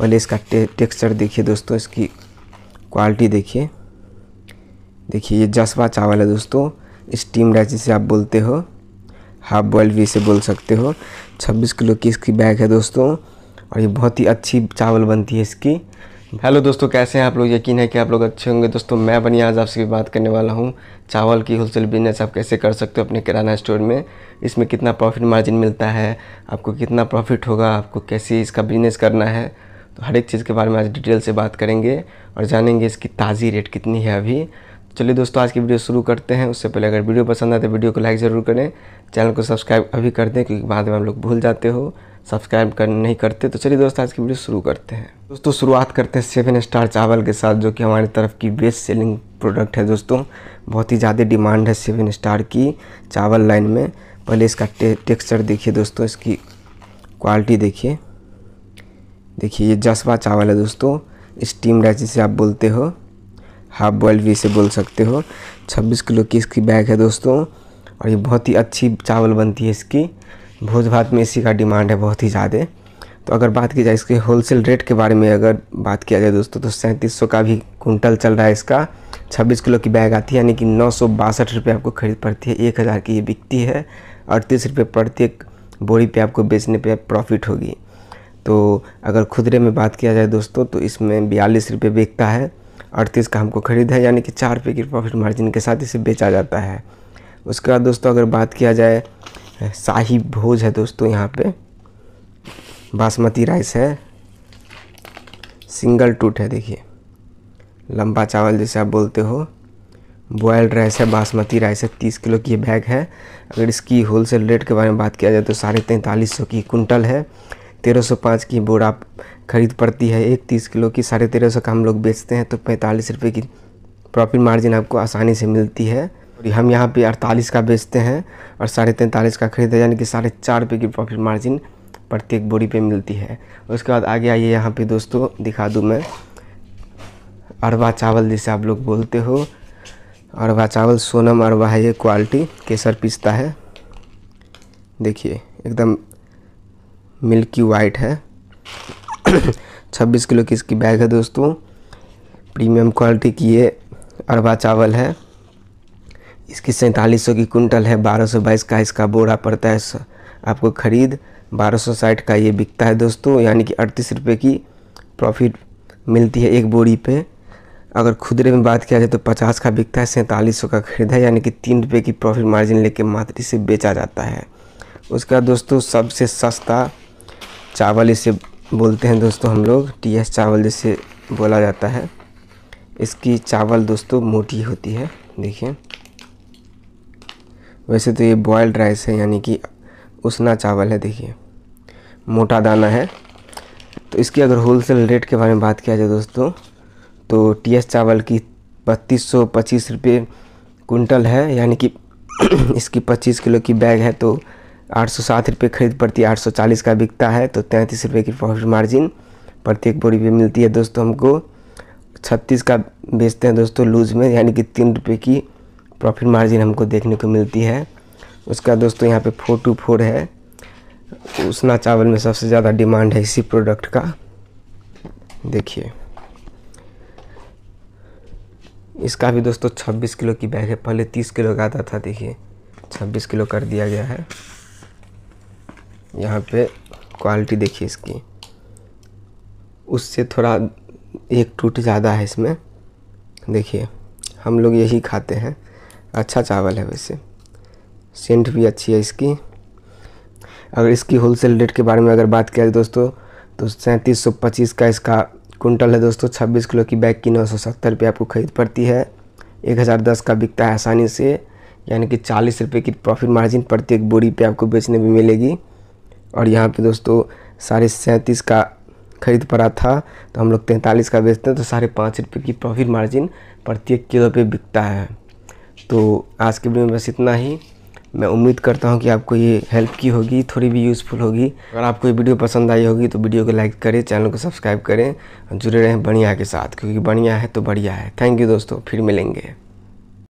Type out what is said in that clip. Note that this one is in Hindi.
पहले इसका टे, टेक्सचर देखिए दोस्तों इसकी क्वालिटी देखिए। देखिए ये जसवा चावल है दोस्तों स्टीम राइस जिसे आप बोलते हो हाफ़ बॉयल भी इसे बोल सकते हो। 26 किलो की इसकी बैग है दोस्तों और ये बहुत ही अच्छी चावल बनती है इसकी। हेलो दोस्तों कैसे हैं आप लोग? यकीन है कि आप लोग अच्छे होंगे। दोस्तों मैं बनी आज आपसे बात करने वाला हूँ चावल की होलसेल बिज़नेस आप कैसे कर सकते हो अपने किराना स्टोर में? इसमें कितना प्रॉफिट मार्जिन मिलता है? आपको कितना प्रॉफिट होगा? आपको कैसे इसका बिज़नेस करना है? तो हर एक चीज़ के बारे में आज डिटेल से बात करेंगे और जानेंगे इसकी ताज़ी रेट कितनी है अभी। चलिए दोस्तों आज की वीडियो शुरू करते हैं। उससे पहले अगर वीडियो पसंद आए तो वीडियो को लाइक ज़रूर करें। चैनल को सब्सक्राइब अभी कर दें क्योंकि बाद में हम लोग भूल जाते हो। सब्सक्राइब कर नहीं करते तो चलिए दोस्तों आज की वीडियो शुरू करते हैं। दोस्तों शुरुआत करते हैं सेवन स्टार चावल के साथ जो कि हमारी तरफ़ की बेस्ट सेलिंग प्रोडक्ट है दोस्तों। बहुत ही ज़्यादा डिमांड है सेवन स्टार की चावल लाइन में। पहले इसका टे, टेक्सचर देखिए दोस्तों इसकी क्वालिटी देखिए। देखिए, ये जसवा चावल है दोस्तों। स्टीम राइस जिसे आप बोलते हो, हाफ़ बॉयल भी इसे बोल सकते हो। 26 किलो की इसकी बैग है दोस्तों, और ये बहुत ही अच्छी चावल बनती है इसकी। भोज भात में इसी का डिमांड है बहुत ही ज़्यादा। तो अगर बात की जाए इसके होलसेल रेट के बारे में अगर बात किया जाए दोस्तों तो सैंतीस का भी कुंटल चल रहा है इसका। 26 किलो की बैग आती है, यानी कि नौ सौ बासठ रुपये आपको खरीद पड़ती है। एक हज़ार की ये बिकती है, अड़तीस रुपये प्रत्येक बोरी पे आपको बेचने पे प्रॉफिट होगी। तो अगर खुदरे में बात किया जाए दोस्तों तो इसमें बयालीस रुपये बिकता है। अड़तीस का हमको ख़रीद है, यानी कि चार रुपये की प्रॉफिट मार्जिन के साथ इसे बेचा जाता है। उसके बाद दोस्तों, अगर बात किया जाए, शाही भोज है दोस्तों यहाँ पे। बासमती राइस है। सिंगल टूट है, देखिए। लंबा चावल जैसे आप बोलते हो। बॉयल्ड राइस है, बासमती राइस है, तीस किलो की ये बैग है। अगर इसकी होलसेल रेट के बारे में बात किया जाए तो साढ़े तैंतालीस सौ की कुंटल है। तेरह सौ पाँच की बोरा खरीद पड़ती है। एक तीस किलो की साढ़े तेरह सौ का हम लोग बेचते हैं तो पैंतालीस रुपये की प्रॉफिट मार्जिन आपको आसानी से मिलती है। हम यहाँ पे अड़तालीस का बेचते हैं और साढ़े तैंतालीस का खरीदते हैं यानी कि साढ़े चार रुपये की प्रॉफिट मार्जिन प्रत्येक बोरी पे मिलती है। उसके बाद आगे आइए यहाँ पे दोस्तों, दिखा दूँ मैं। अरवा चावल जैसे आप लोग बोलते हो। अरवा चावल सोनम अरवा है, ये क्वालिटी केसर पिसता है। देखिए, एकदम मिल्की वाइट है। 26 किलो की इसकी बैग है दोस्तों। प्रीमियम क्वालिटी की ये अरवा चावल है। इसकी सैंतालीस सौ की कुंटल है, बारह सौ बाईस का इसका बोरा पड़ता है। आपको ख़रीद, बारह सौ साठ का ये बिकता है दोस्तों, यानी कि अड़तीस रुपये की प्रॉफिट मिलती है एक बोरी पे। अगर खुदरे में बात किया जाए तो पचास का बिकता है, सैंतालीस सौ का खरीदा है, यानी कि तीन रुपये की प्रॉफिट मार्जिन लेके मात्र से बेचा जाता है। उसका दोस्तों, सबसे सस्ता चावल इसे बोलते हैं दोस्तों हम लोग टी एस चावल जिसे बोला जाता है। इसकी चावल दोस्तों मोटी होती है, देखिए। वैसे तो ये बॉयल्ड राइस है, यानी कि उसना चावल है, देखिए। मोटा दाना है। तो इसकी अगर होलसेल रेट के बारे में बात किया जाए दोस्तों तो टी एस चावल की बत्तीस सौ पच्चीस रुपये कुंटल है, यानी कि इसकी पच्चीस किलो की बैग है तो आठ सौ सात रुपये खरीद पड़ती है आठ सौ चालीस का बिकता है तो तैंतीस रुपये की प्रॉफिट मार्जिन प्रत्येक बोरी पे मिलती है। दोस्तों, हमको छत्तीस का बेचते हैं दोस्तों लूज में, यानी कि तीन रुपये की प्रॉफिट मार्जिन हमको देखने को मिलती है। उसका दोस्तों यहाँ पे फोर टू फोर है। उसना चावल में सबसे ज़्यादा डिमांड है इसी प्रोडक्ट का। देखिए। इसका भी दोस्तों 26 किलो की बैग है। पहले 30 किलो का आता था, देखिए। 26 किलो कर दिया गया है। यहाँ पे क्वालिटी देखिए इसकी। उससे थोड़ा एक टूट ज़्यादा है इसमें। देखिए, हम लोग यही खाते हैं। अच्छा चावल है वैसे। सेंट भी अच्छी है इसकी। अगर इसकी होलसेल रेट के बारे में अगर बात जाए दोस्तों तो सैंतीस सौ पच्चीस का इसका कुंटल है दोस्तों। छब्बीस किलो की बैग की नौ सौ सत्तर रुपये आपको खरीद पड़ती है। एक हज़ार दस का बिकता है आसानी से। यानी कि चालीस रुपये की प्रॉफिट मार्जिन प्रत्येक बोरी पे आपको बेचने में मिलेगी। और यहाँ पे दोस्तों साढ़े सैंतीस का खरीद पड़ा था तो हम लोग तैंतालीस का बेचते हैं तो साढ़े पाँच रुपये की प्रॉफिट मार्जिन प्रत्येक किलो पे बिकता है। तो आज के वीडियो में बस इतना ही। मैं उम्मीद करता हूँ कि आपको ये हेल्प की होगी, थोड़ी भी यूज़फुल होगी। अगर आपको ये वीडियो पसंद आई होगी तो वीडियो को लाइक करें, चैनल को सब्सक्राइब करें जुड़े रहें बढ़िया के साथ, क्योंकि बढ़िया है तो बढ़िया है। थैंक यू दोस्तों, फिर मिलेंगे।